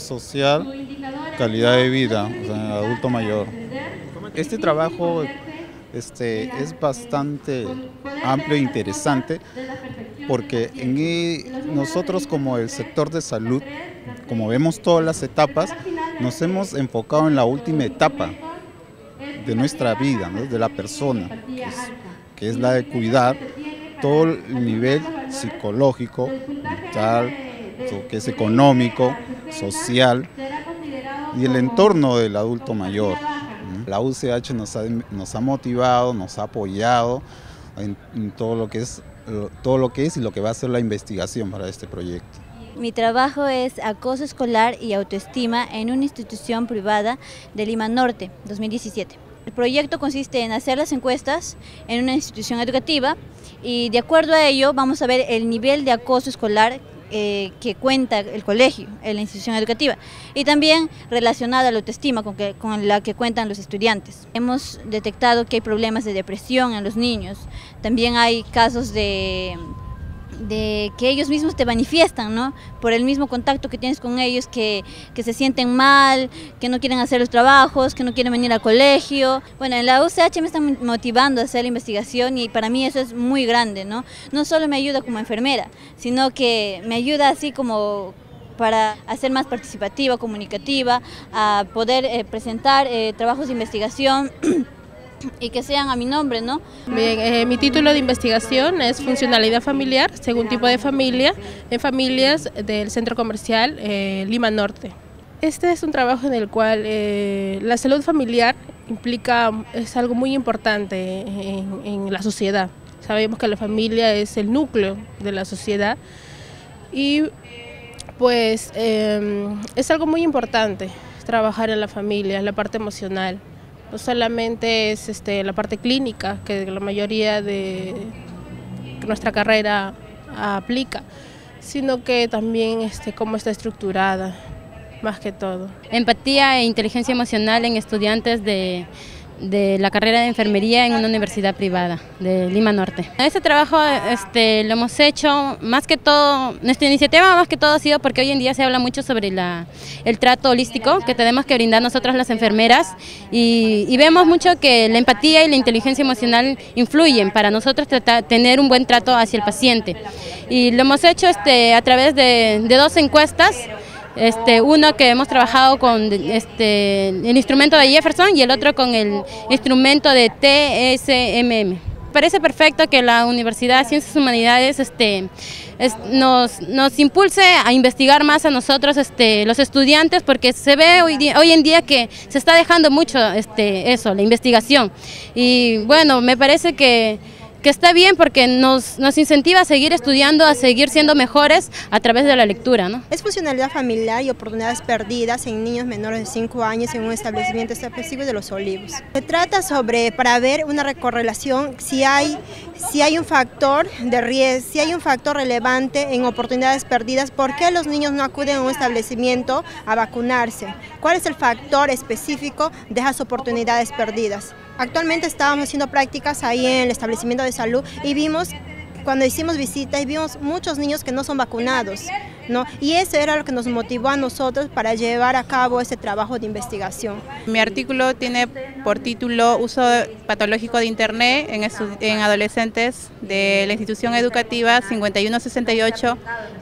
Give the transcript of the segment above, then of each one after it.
social, calidad de vida, o sea, adulto mayor. Este trabajo este, es bastante amplio e interesante porque en nosotros como el sector de salud, como vemos todas las etapas, nos hemos enfocado en la última etapa de nuestra vida, de la persona, que es, la de cuidar todo el nivel psicológico, mental, que es económico, social y el entorno del adulto mayor. La UCH nos ha, motivado, nos ha apoyado en, todo, lo que es, todo lo que es y lo que va a ser la investigación para este proyecto. Mi trabajo es acoso escolar y autoestima en una institución privada de Lima Norte, 2017. El proyecto consiste en hacer las encuestas en una institución educativa y de acuerdo a ello vamos a ver el nivel de acoso escolar eh, que cuenta el colegio, la institución educativa, y también relacionada a la autoestima con, que, con la que cuentan los estudiantes. Hemos detectado que hay problemas de depresión en los niños, también hay casos de de que ellos mismos te manifiestan, ¿no? Por el mismo contacto que tienes con ellos, que, se sienten mal, que no quieren hacer los trabajos, que no quieren venir al colegio. Bueno, en la UCH me están motivando a hacer la investigación y para mí eso es muy grande, ¿no? No solo me ayuda como enfermera, sino que me ayuda así como para hacer más participativa, comunicativa, a poder eh, presentar eh, trabajos de investigación y que sean a mi nombre, ¿no? Bien, eh, mi título de investigación es funcionalidad familiar según tipo de familia en familias del centro comercial eh, Lima Norte. Este es un trabajo en el cual eh, la salud familiar implica, es algo muy importante en, la sociedad. Sabemos que la familia es el núcleo de la sociedad y pues es algo muy importante trabajar en la familia, la parte emocional. No solamente es este, la parte clínica, que la mayoría de nuestra carrera aplica, sino que también este, cómo está estructurada, más que todo. Empatía e inteligencia emocional en estudiantes de de la carrera de enfermería en una universidad privada de Lima Norte. Este trabajo este, lo hemos hecho más que todo, nuestra iniciativa más que todo ha sido porque hoy en día se habla mucho sobre la, el trato holístico que tenemos que brindar nosotras las enfermeras y, vemos mucho que la empatía y la inteligencia emocional influyen para nosotros tener un buen trato hacia el paciente. Y lo hemos hecho este, a través de, de dos encuestas este, uno que hemos trabajado con este, el instrumento de Jefferson y el otro con el instrumento de TSMM. Parece perfecto que la Universidad de Ciencias Humanidades este, nos, nos, impulse a investigar más a nosotros, este, los estudiantes, porque se ve hoy, hoy en día que se está dejando mucho este, eso, la investigación. Y bueno, me parece que que está bien porque nos, nos incentiva a seguir estudiando, a seguir siendo mejores a través de la lectura. ¿no? Es funcionalidad familiar y oportunidades perdidas en niños menores de 5 años en un establecimiento específico de Los Olivos. Se trata sobre, para ver una recorrelación, si hay, si hay un factor de riesgo, si hay un factor relevante en oportunidades perdidas, ¿por qué los niños no acuden a un establecimiento a vacunarse? ¿Cuál es el factor específico de esas oportunidades perdidas? Actualmente estábamos haciendo prácticas ahí en el establecimiento de salud y vimos, cuando hicimos visitas, vimos muchos niños que no son vacunados. ¿no? Y eso era lo que nos motivó a nosotros para llevar a cabo ese trabajo de investigación. Mi artículo tiene por título Uso patológico de Internet en, en adolescentes de la institución educativa 5168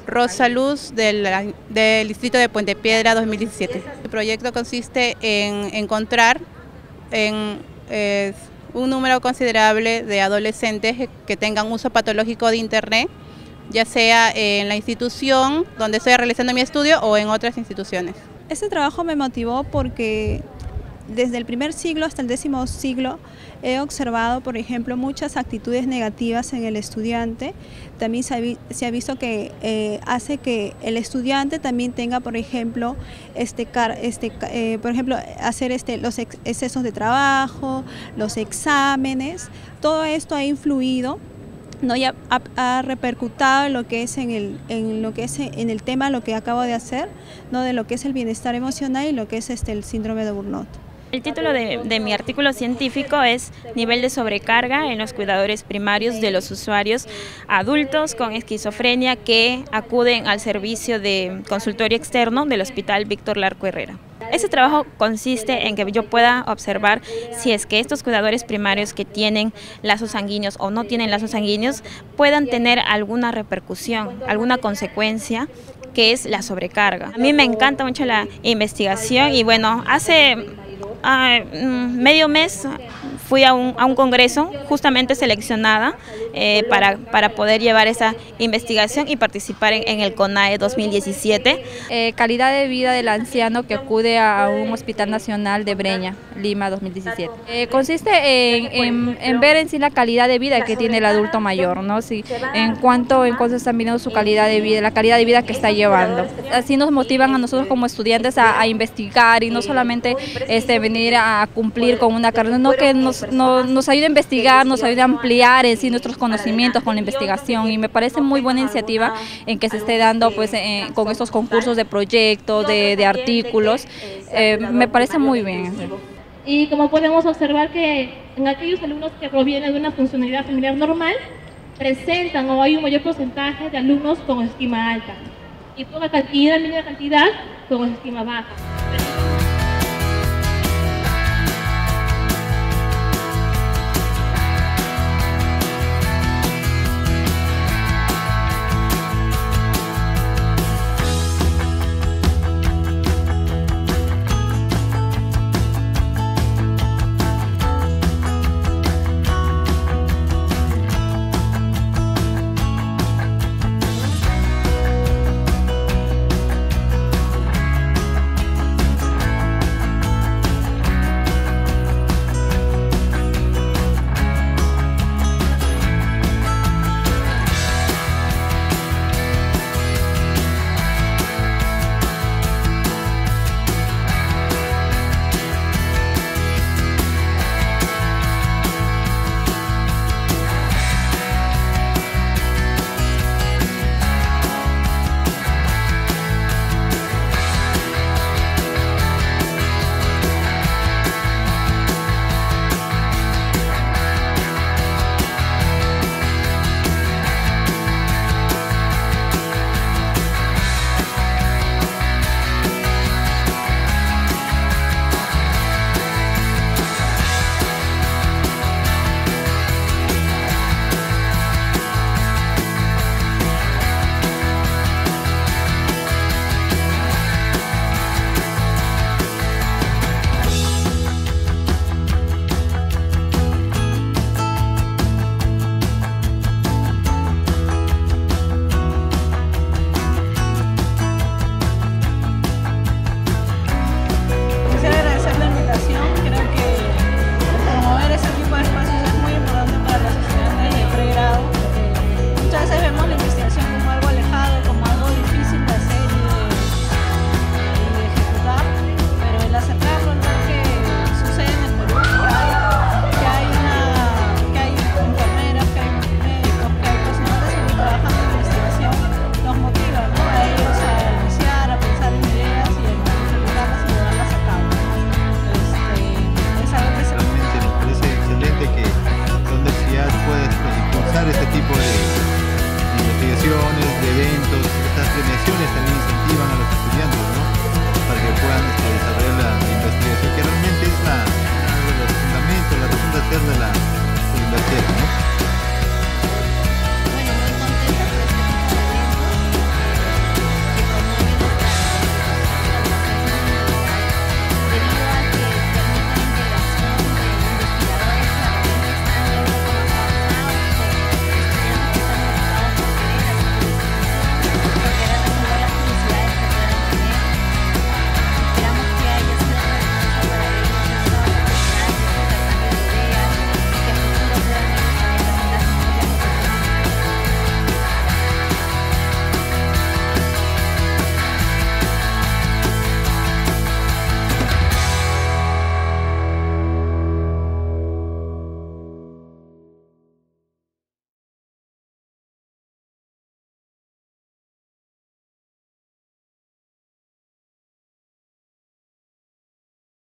Rosa Luz del, del distrito de Puente Piedra 2017. El proyecto consiste en encontrar en es un número considerable de adolescentes que tengan uso patológico de Internet, ya sea en la institución donde estoy realizando mi estudio o en otras instituciones. Este trabajo me motivó porque desde el primer siglo hasta el décimo siglo he observado, por ejemplo, muchas actitudes negativas en el estudiante. También se ha, visto que eh, hace que el estudiante también tenga, por ejemplo, este, este, eh, por ejemplo hacer este, los excesos de trabajo, los exámenes. Todo esto ha influido no ya ha, repercutado en lo que es en el en lo que es en el tema lo que acabo de hacer no de lo que es el bienestar emocional y lo que es este el síndrome de burnout El título de, mi artículo científico es Nivel de sobrecarga en los cuidadores primarios de los usuarios adultos con esquizofrenia que acuden al servicio de consultorio externo del Hospital Víctor Larco Herrera. Ese trabajo consiste en que yo pueda observar si es que estos cuidadores primarios que tienen lazos sanguíneos o no tienen lazos sanguíneos puedan tener alguna repercusión, alguna consecuencia que es la sobrecarga. A mí me encanta mucho la investigación y bueno, hace ah, mm, medio mes fui a un, a un congreso justamente seleccionada eh, para, para, poder llevar esa investigación y participar en, el CONAE 2017. Eh, calidad de vida del anciano que acude a un hospital nacional de Breña, Lima 2017. Eh, consiste en, en, ver en sí la calidad de vida que tiene el adulto mayor, ¿no? Si, en cuanto en cuanto están viendo su calidad de vida, la calidad de vida que está llevando. Así nos motivan a nosotros como estudiantes a, investigar y no solamente este, venir a cumplir con una carrera, no que nos, nos ayude a investigar, nos ayude a ampliar en sí nuestros conocimientos con la investigación y me parece muy buena iniciativa en que se esté dando pues eh, con estos concursos de proyectos, de, artículos, eh, me parece muy bien. Y como podemos observar que en aquellos alumnos que provienen de una funcionalidad familiar normal, presentan o hay un mayor porcentaje de alumnos con estima alta y poca cantidad, mínima cantidad con estima baja.